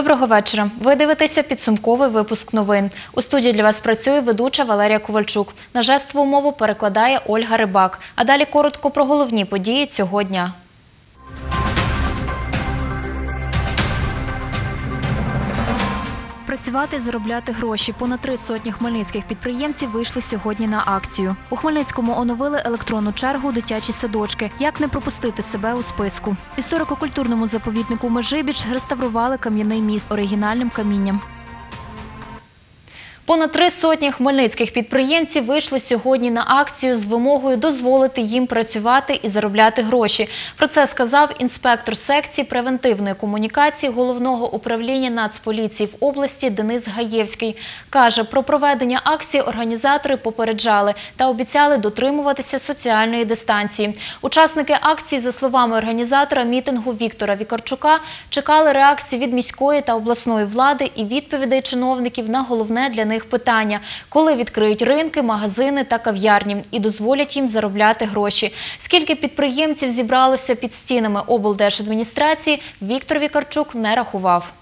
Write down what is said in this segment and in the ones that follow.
Доброго вечора. Ви дивитеся підсумковий випуск новин. У студії для вас працює ведуча Валерія Ковальчук. На жестову мову перекладає Ольга Рибак. А далі коротко про головні події цього дня. Працювати і заробляти гроші. Понад три сотні хмельницьких підприємців вийшли сьогодні на акцію. У Хмельницькому оновили електронну чергу дитячі садочки. Як не пропустити себе у списку? Історико-культурному заповіднику Межибіч реставрували кам'яний міст оригінальним камінням. Понад три сотні хмельницьких підприємців вийшли сьогодні на акцію з вимогою дозволити їм працювати і заробляти гроші. Про це сказав інспектор секції превентивної комунікації головного управління Нацполіції в області Денис Гаєвський. Каже, про проведення акції організатори попереджали та обіцяли дотримуватися соціальної дистанції. Учасники акції, за словами організатора мітингу Віктора Вікарчука, чекали реакції від міської та обласної влади і відповідей чиновників на головне для них питання, коли відкриють ринки, магазини та кав'ярні і дозволять їм заробляти гроші. Скільки підприємців зібралося під стінами облдержадміністрації, Віктор Вікарчук не рахував.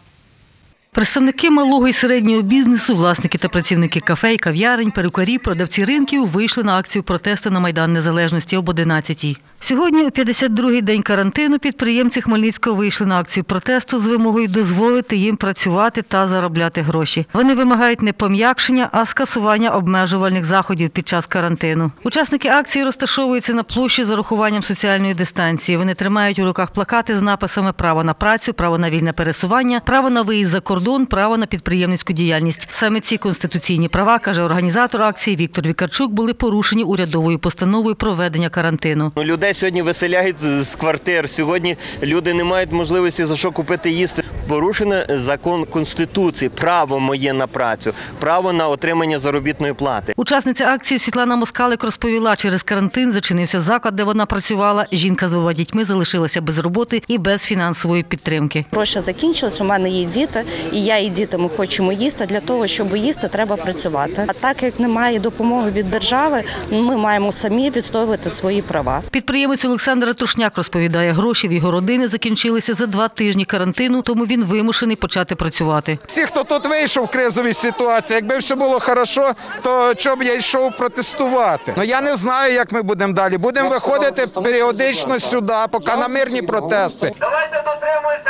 Представники малого і середнього бізнесу, власники та працівники кафе і кав'ярень, перукарі, продавці ринків вийшли на акцію протесту на Майдан Незалежності об 11-й. Сьогодні, у 52-й день карантину, підприємці Хмельницького вийшли на акцію протесту з вимогою дозволити їм працювати та заробляти гроші. Вони вимагають не пом'якшення, а скасування обмежувальних заходів під час карантину. Учасники акції розташовуються на площі з урахуванням соціальної дистанції. Вони тримають у руках плакати з написами Право на працю, право на вільне пересування, право на виїзд за кордон, право на підприємницьку діяльність. Саме ці конституційні права, каже організатор акції Віктор Вікарчук, були порушені урядовою постановою про введення карантину. Ну, Людей сьогодні виселяють з квартир. Сьогодні люди не мають можливості за що купити їсти. Порушений закон конституції, право моє на працю, право на отримання заробітної плати. Учасниця акції Світлана Москалик розповіла, через карантин зачинився заклад, де вона працювала. Жінка з двома дітьми залишилася без роботи і без фінансової підтримки. Гроші закінчились, у мене є діти, і я і діти ми хочемо їсти. Для того, щоб їсти, треба працювати. А так як немає допомоги від держави, ми маємо самі відстоювати свої права. Підприємець Олександр Тушняк розповідає, гроші в його родини закінчилися за два тижні карантину, тому він вимушений почати працювати. Всі, хто тут вийшов в кризовій ситуації, якби все було хорошо, то чого б я йшов протестувати? Ну я не знаю, як ми будемо далі. Будемо виходити періодично сюди, поки на мирні протести. Давайте дотримуємося.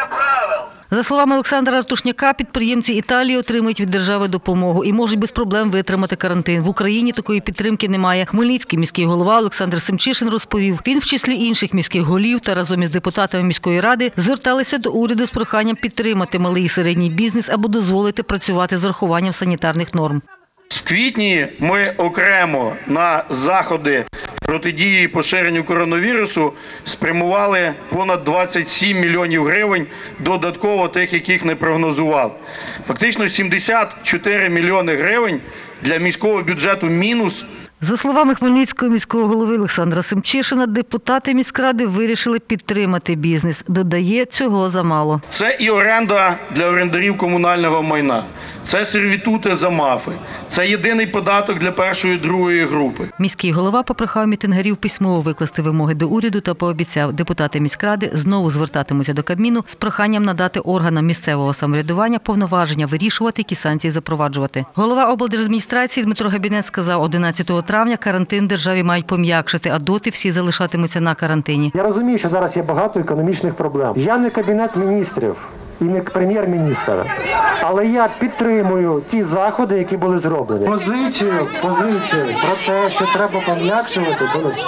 За словами Олександра Артушняка, підприємці Італії отримують від держави допомогу і можуть без проблем витримати карантин. В Україні такої підтримки немає. Хмельницький міський голова Олександр Семчишин розповів, він в числі інших міських голів та разом із депутатами міської ради зверталися до уряду з проханням підтримати малий і середній бізнес або дозволити працювати з урахуванням санітарних норм. Квітні ми окремо на заходи протидії поширенню коронавірусу спрямували понад 27 мільйонів гривень додатково тих, яких не прогнозували. Фактично 74 мільйони гривень для міського бюджету мінус. За словами Хмельницького міського голови Олександра Семчишина, депутати міськради вирішили підтримати бізнес. Додає, цього замало. Це і оренда для орендарів комунального майна, це сервітути за мафи, це єдиний податок для першої і другої групи. Міський голова попрохав мітингарів письмово викласти вимоги до уряду та пообіцяв, депутати міськради знову звертатимуться до Кабміну з проханням надати органам місцевого самоврядування повноваження вирішувати, які санкції запроваджувати. Голова облдержадміністрації Дмитро Габінет сказав, 11 травня карантин державі мають пом'якшити, а доти всі залишатимуться на карантині. Я розумію, що зараз є багато економічних проблем. Я не кабінет міністрів і не прем'єр-міністра, але я підтримую ті заходи, які були зроблені. Позицію, позицію про те, що треба пом'якшувати, до нас.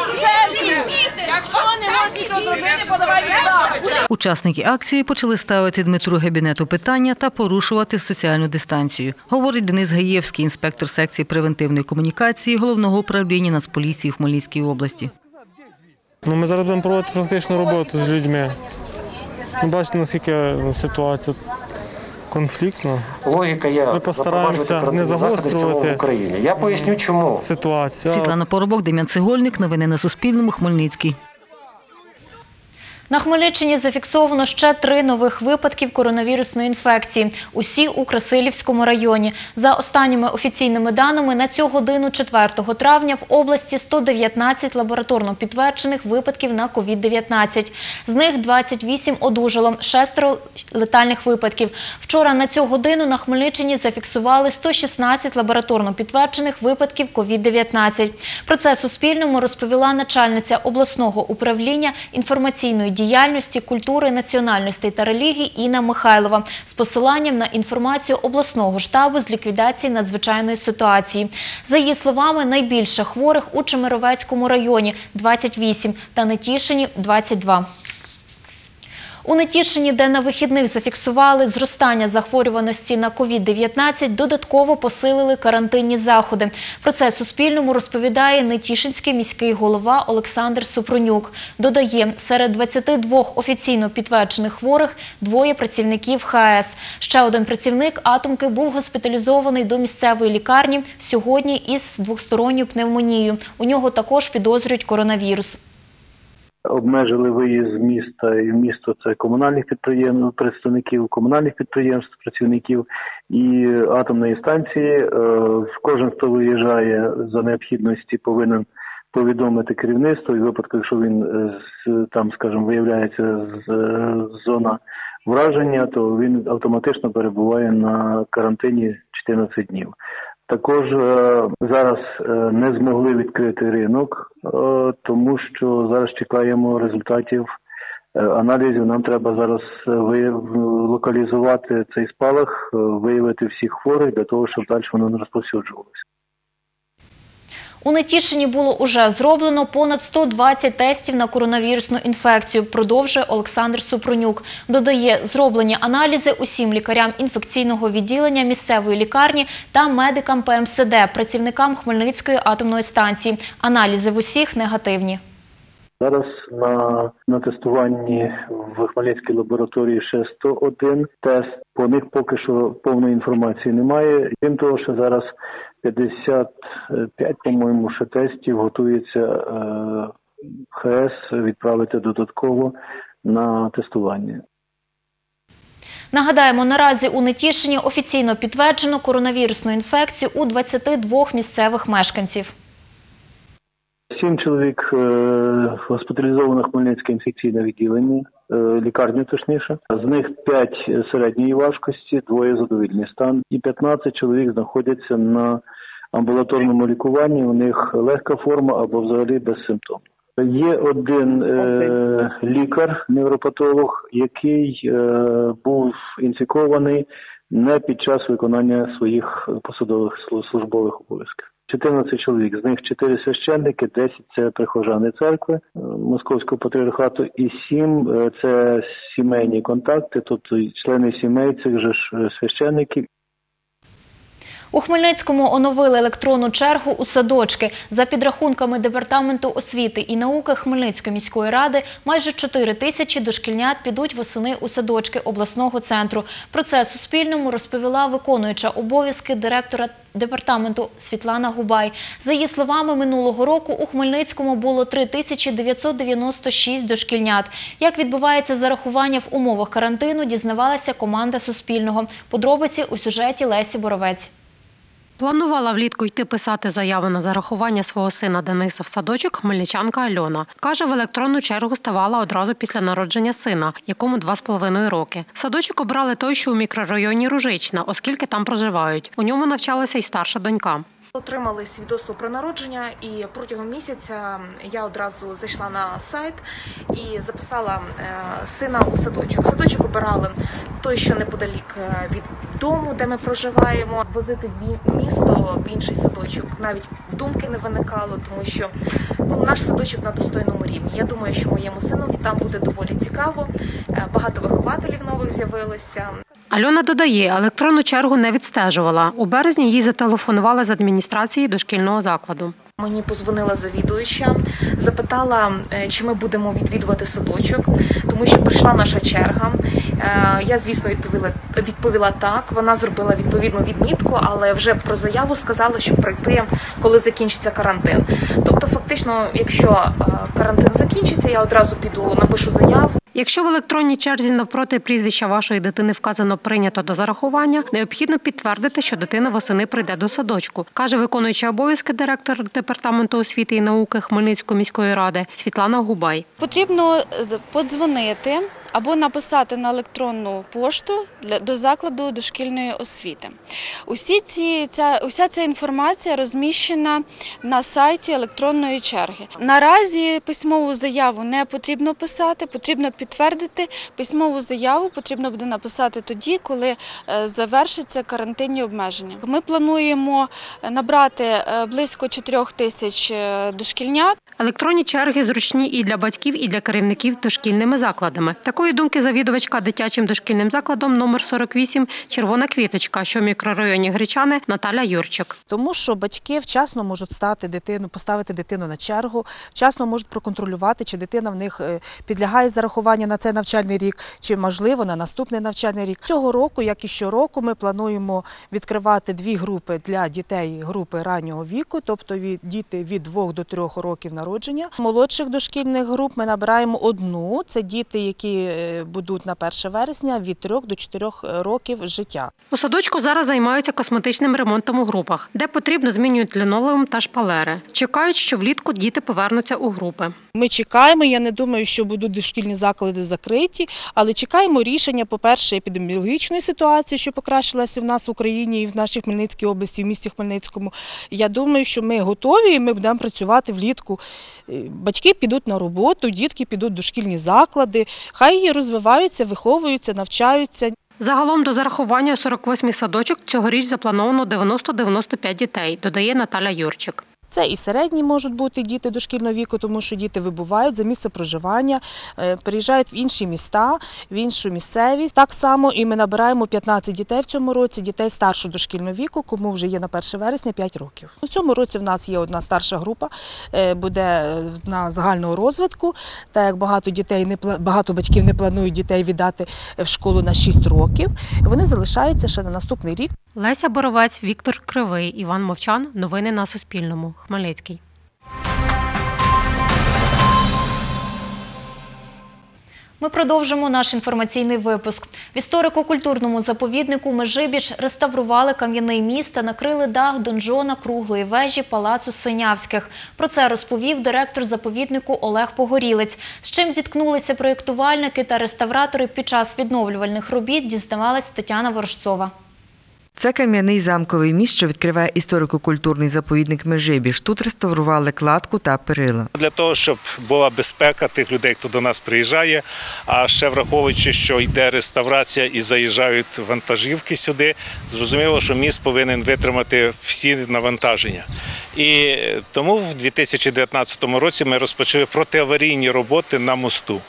Учасники акції почали ставити Дмитру Габінету питання та порушувати соціальну дистанцію. Говорить Денис Гаєвський, інспектор секції превентивної комунікації головного управління Нацполіції в Хмельницькій області. Ну, ми зараз будемо проводити практичну роботу з людьми. Ви бачите, наскільки ситуація конфліктна. Логіка є Ми постараємося не загострювати в Україні. Я поясню, чому. ситуацію. Світлана Поробок, Дем'ян Цегольник. Новини на Суспільному. Хмельницький. На Хмельниччині зафіксовано ще три нових випадків коронавірусної інфекції. Усі у Красилівському районі. За останніми офіційними даними, на цю годину 4 травня в області 119 лабораторно підтверджених випадків на COVID-19. З них 28 одужало, шестеро летальних випадків. Вчора на цю годину на Хмельниччині зафіксували 116 лабораторно підтверджених випадків COVID-19. Про це Суспільному розповіла начальниця обласного управління інформаційної діяльності, культури, національностей та релігій Інна Михайлова з посиланням на інформацію обласного штабу з ліквідації надзвичайної ситуації. За її словами, найбільше хворих у Чемеровецькому районі – 28 та Нетішині – 22. У Нетішині, де на вихідних зафіксували зростання захворюваності на COVID-19, додатково посилили карантинні заходи. Про це Суспільному розповідає Нетішинський міський голова Олександр Супронюк. Додає, серед 22 офіційно підтверджених хворих двоє працівників ХАЕС. Ще один працівник атомки був госпіталізований до місцевої лікарні сьогодні із двосторонньою пневмонією. У нього також підозрюють коронавірус. Обмежили виїзд з міста і в місто це комунальних підприємств, представників комунальних підприємств, працівників і атомної станції. Е, Кожен, хто виїжджає за необхідності, повинен повідомити керівництво. І в випадку, якщо він е, там, скажімо, виявляється з е, зона враження, то він автоматично перебуває на карантині 14 днів. Також е, зараз е, не змогли відкрити ринок, е, тому що зараз чекаємо результатів аналізів. Нам треба зараз локалізувати цей спалах, виявити всіх хворих для того, щоб далі воно не розповсюджувалося. У Нетішині було уже зроблено понад 120 тестів на коронавірусну інфекцію, продовжує Олександр Супронюк. Додає, зроблені аналізи усім лікарям інфекційного відділення місцевої лікарні та медикам ПМСД, працівникам Хмельницької атомної станції. Аналізи в усіх негативні. Зараз на, на тестуванні в Хмельницькій лабораторії ще 101 тест. По них поки що повної інформації немає. Крім того, що зараз 55, по-моєму, ще тестів готується е, ХС відправити додатково на тестування. Нагадаємо, наразі у Нетішині офіційно підтверджено коронавірусну інфекцію у 22 місцевих мешканців. Сім чоловік е, госпіталізовано в Хмельницьке інфекційне відділення, е, лікарню точніше. З них п'ять середньої важкості, двоє задовільний стан, і 15 чоловік знаходяться на амбулаторному лікуванні. У них легка форма або взагалі без симптомів. Є один е, лікар, невропатолог, який е, був інфікований не під час виконання своїх посадових службових обов'язків. 14 чоловік, з них 4 священники, 10 – це прихожани церкви е, Московського патріархату і 7 – це сімейні контакти, тобто члени сімей цих же е, священників У Хмельницькому оновили електронну чергу у садочки. За підрахунками Департаменту освіти і науки Хмельницької міської ради, майже 4 тисячі дошкільнят підуть восени у садочки обласного центру. Про це Суспільному розповіла виконуюча обов'язки директора департаменту Світлана Губай. За її словами, минулого року у Хмельницькому було 3996 дошкільнят. Як відбувається зарахування в умовах карантину, дізнавалася команда Суспільного. Подробиці у сюжеті Лесі Боровець. Планувала влітку йти писати заяву на зарахування свого сина Дениса в садочок хмельничанка Альона. Каже, в електронну чергу ставала одразу після народження сина, якому два з половиною роки. Садочок обрали той, що у мікрорайоні Ружична, оскільки там проживають. У ньому навчалася й старша донька. Отримали свідоцтво про народження, і протягом місяця я одразу зайшла на сайт і записала е, сина у садочок. Садочок обирали той, що неподалік е, від дому, де ми проживаємо. Возити в місто в інший садочок навіть думки не виникало, тому що ну, наш садочок на достойному рівні. Я думаю, що моєму синові там буде доволі цікаво. Е, Багато вихователів нових з'явилося. Альона додає, електронну чергу не відстежувала. У березні їй зателефонували з адміністрації дошкільного закладу. Мені позвонила завідуюча, запитала, е, чи ми будемо відвідувати садочок, тому що прийшла наша черга. Е, Я, звісно, відповіла відповіла так. Вона зробила відповідну відмітку, але вже про заяву сказала, що прийти, коли закінчиться карантин. Тобто, фактично, якщо е, карантин закінчиться, я одразу піду напишу заяву. Якщо в електронній черзі навпроти прізвища вашої дитини вказано прийнято до зарахування, необхідно підтвердити, що дитина восени прийде до садочку, каже виконуюча обов'язки директор департаменту освіти і науки Хмельницької міської ради Світлана Губай. Потрібно подзвонити або написати на електронну пошту до закладу дошкільної освіти. Усі ці ця уся ця інформація розміщена на сайті електронної черги. Наразі письмову заяву не потрібно писати, потрібно підтвердити письмову заяву. Потрібно буде написати тоді, коли е, завершаться карантинні обмеження. Ми плануємо е, набрати е, близько 4 тисяч дошкільнят. Електронні черги зручні і для батьків, і для керівників дошкільними закладами. Такої думки завідувачка дитячим дошкільним закладом номер 48 Червона квіточка, що в мікрорайоні Гречани Наталя Юрчик. Тому що батьки вчасно можуть стати дитину, поставити дитину на чергу, вчасно можуть проконтролювати, чи дитина в них е, підлягає зарахування на цей навчальний рік, чи можливо на наступний навчальний рік. Цього року, як і щороку, ми плануємо відкривати дві групи для дітей групи раннього віку, тобто від діти від 2 до 3 років народження. Молодших дошкільних груп ми набираємо одну. Це діти, які будуть на 1 вересня від 3 до 4 років життя. У садочку зараз займаються косметичним ремонтом у групах, де потрібно змінюють лінолеум та шпалери. Чекають, що влітку діти повернуться у групи. Ми чекаємо. Я не думаю, що будуть дошкільні заклади закриті, але чекаємо рішення, по-перше, епідеміологічної ситуації, що покращилася в нас в Україні і в нашій Хмельницькій області, в місті Хмельницькому. Я думаю, що ми готові і ми будемо працювати влітку. Е, Батьки підуть на роботу, дітки підуть дошкільні заклади, хай розвиваються, виховуються, навчаються. Загалом до зарахування у 48 садочок цьогоріч заплановано 90-95 дітей, додає Наталя Юрчик. Це і середні можуть бути діти дошкільного віку, тому що діти вибувають за місце проживання, е, переїжджають в інші міста, в іншу місцевість. Так само і ми набираємо 15 дітей в цьому році, дітей старшого дошкільного віку, кому вже є на 1 вересня 5 років. У цьому році в нас є одна старша група, е, буде е, на загального розвитку. Так як багато дітей не багато батьків не планують дітей віддати в школу на 6 років, вони залишаються ще на наступний рік. Леся Боровець, Віктор Кривий, Іван Мовчан. Новини на Суспільному. Хмельницький. Ми продовжимо наш інформаційний випуск. В історико-культурному заповіднику Межибіж реставрували кам'яний міст та накрили дах донжона круглої вежі палацу Синявських. Про це розповів директор заповіднику Олег Погорілець. З чим зіткнулися проєктувальники та реставратори під час відновлювальних робіт, дізнавалась Тетяна Ворожцова. Це кам'яний замковий міст, що відкриває історико-культурний заповідник Межибіж. Тут реставрували кладку та перила. Для того, щоб була безпека тих людей, хто до нас приїжджає, а ще враховуючи, що йде реставрація і заїжджають вантажівки сюди, зрозуміло, що міст повинен витримати всі навантаження. І тому в 2019 році ми розпочали протиаварійні роботи на мосту.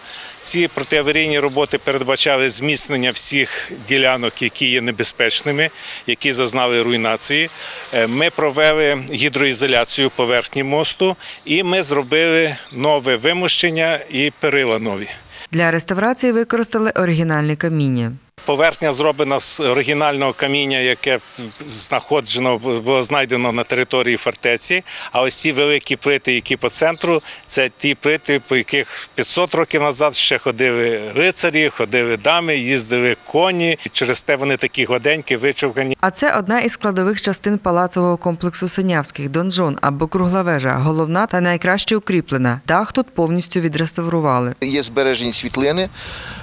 Ці протиаварійні роботи передбачали зміцнення всіх ділянок, які є небезпечними, які зазнали руйнації. Е, Ми провели гідроізоляцію поверхні мосту і ми зробили нове вимущення і перила нові. Для реставрації використали оригінальне каміння. Поверхня зроблена з оригінального каміння, яке знаходжено було знайдено на території фортеці. А ось ці великі плити, які по центру, це ті плити, по яких 500 років назад ще ходили лицарі, ходили дами, їздили коні. І через те вони такі гладенькі, вичовгані. А це одна із складових частин палацового комплексу Синявських донжон або кругла вежа, головна та найкраще укріплена. Дах тут повністю відреставрували. Є збережені світлини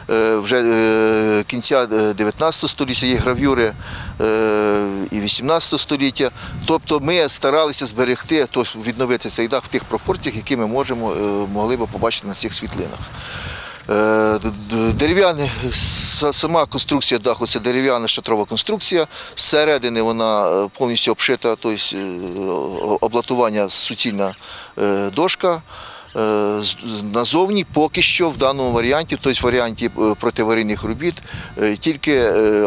вже е, кінця 19 століття, є гравюри е, і 18 століття. Тобто ми старалися зберегти, тобто відновити цей дах в тих пропорціях, які ми можемо, е, могли б побачити на цих світлинах. Е, д- д- Дерев'яна сама конструкція даху це дерев'яна шатрова конструкція. Зсередини вона е, повністю обшита, тобто е, облатування суцільна е, дошка. Е, Назовні поки що в даному варіанті, тобто в варіанті е, протиаварійних робіт, е, тільки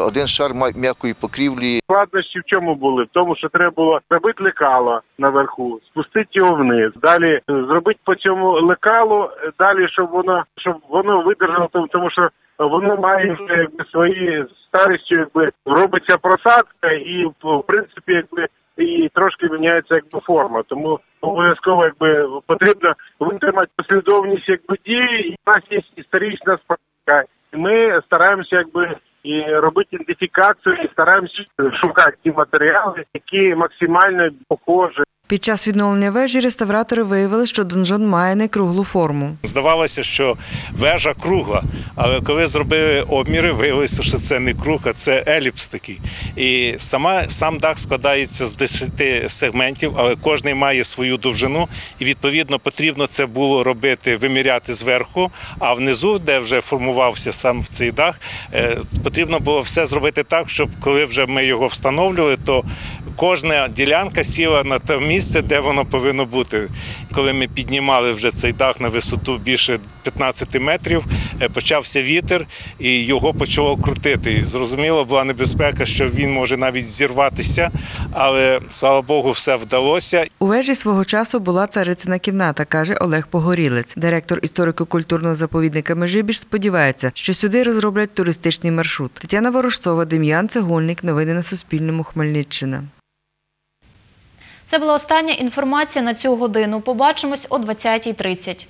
один шар м'якої покрівлі Складнощі в чому були? В тому, що треба було зробити лекало наверху, спустити його вниз. Далі зробити по цьому лекалу, далі, щоб воно щоб воно видержало, тому- що воно має якби свої старістю, якби робиться просадка, і в принципі, якби і трошки міняється якби форма. Тому обов'язково якби потрібно витримати послідовність якби дії. В нас є історична справа Ми стараємося якби і робити ідентифікацію, і стараємося шукати ті матеріали, які максимально похожі Під час відновлення вежі реставратори виявили, що донжон має не круглу форму. Здавалося, що вежа кругла, але коли зробили обміри, виявилося, що це не круг, а це еліпс такий. І сама сам дах складається з 10 сегментів, але кожний має свою довжину, і відповідно потрібно це було робити, виміряти зверху. А внизу, де вже формувався сам цей дах, е, потрібно було все зробити так, щоб коли вже ми його встановлювали, то кожна ділянка сіла на те місце, де воно повинно бути. Коли ми піднімали вже цей дах на висоту більше 15 метрів, е, почався вітер і його почало крутити. Зрозуміло, була небезпека, що він може навіть зірватися, але слава Богу, все вдалося. У вежі свого часу була царицина кімната, каже Олег Погорілець. Директор історико-культурного заповідника Межибіж сподівається, що сюди розроблять туристичний маршрут. Тетяна Ворожцова, Дем'ян Цегольник. Новини на Суспільному. Хмельниччина. Це була остання інформація на цю годину. Побачимось о 20.30.